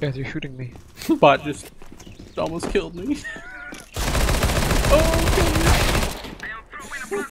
Guys, you're shooting me. Bot just almost killed me.